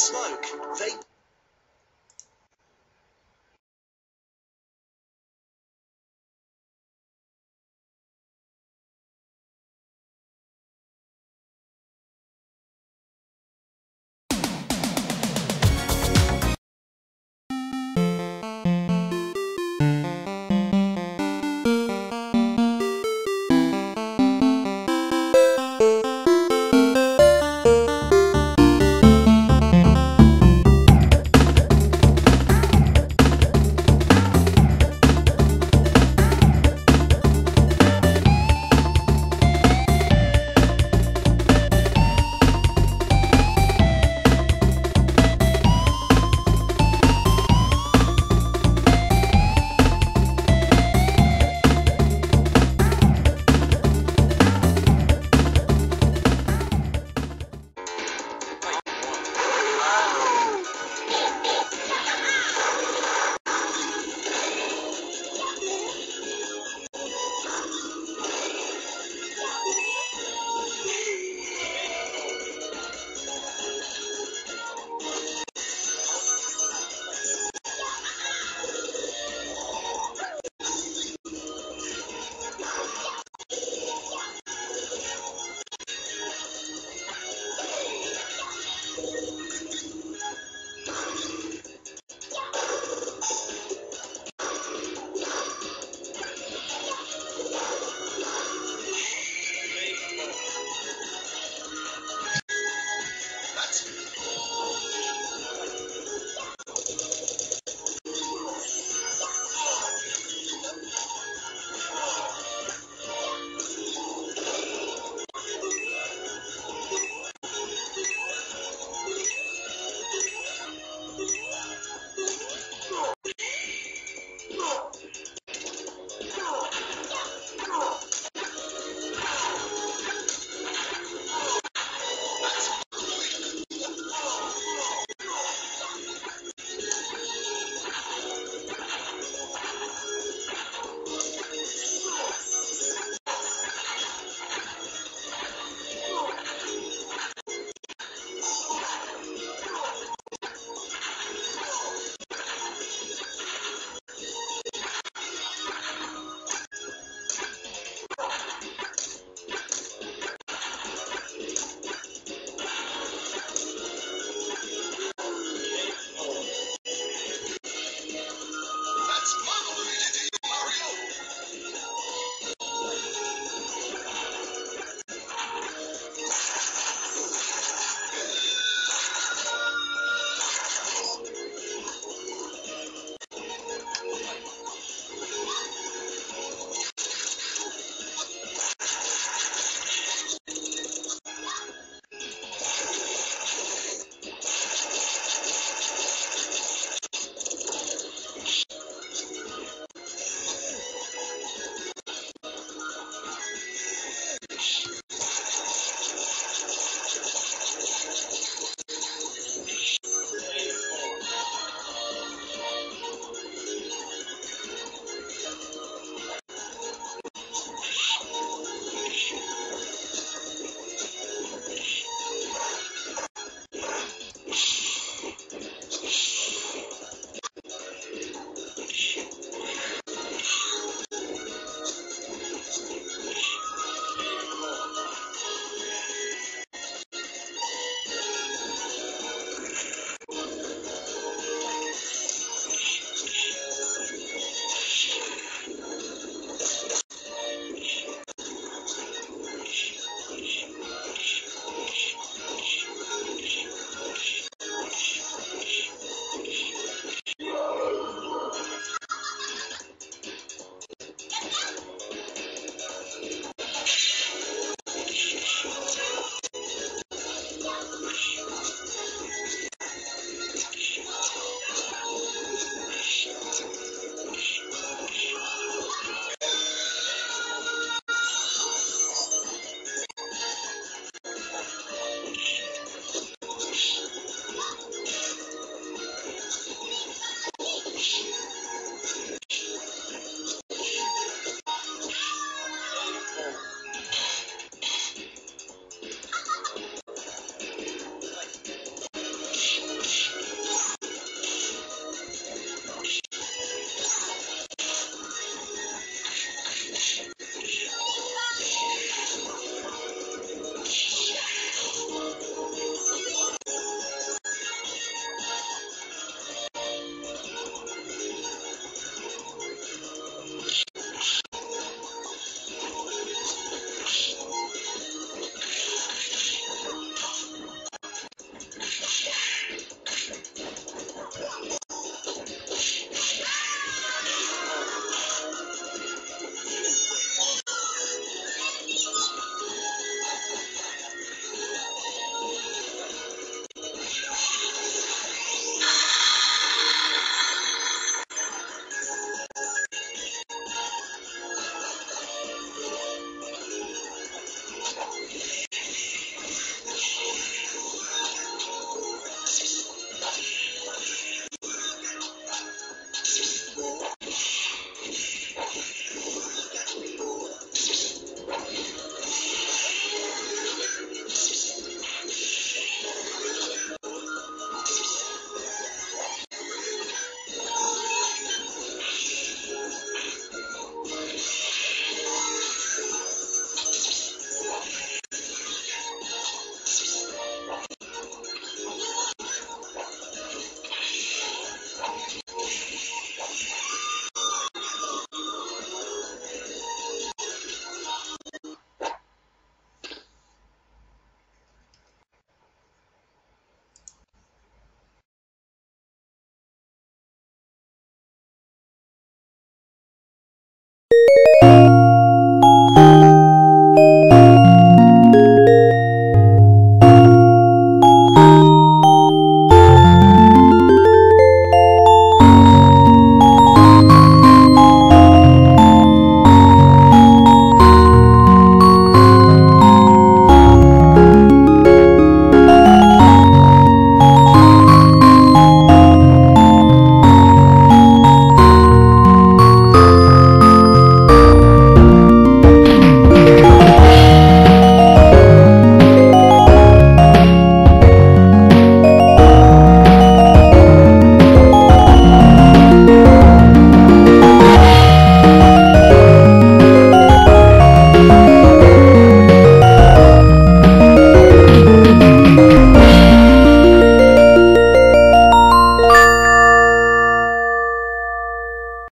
smoke, they